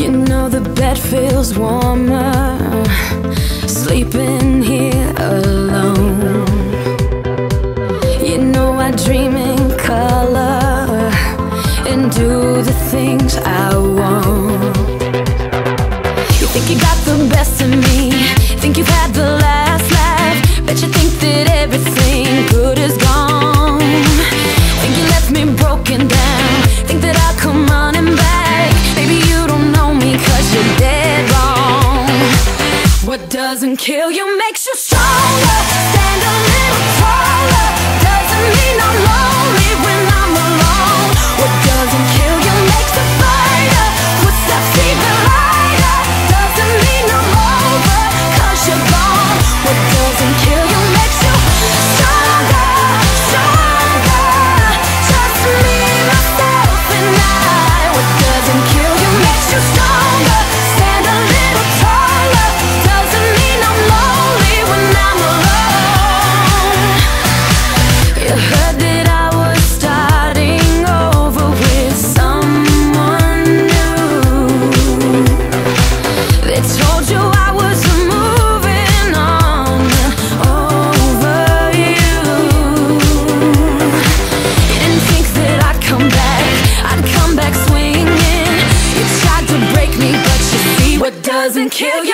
You know the bed feels warmer Sleeping here alone. You know I dream in color And do the things I want. doesn't kill you, makes you stronger Stand a little taller. kill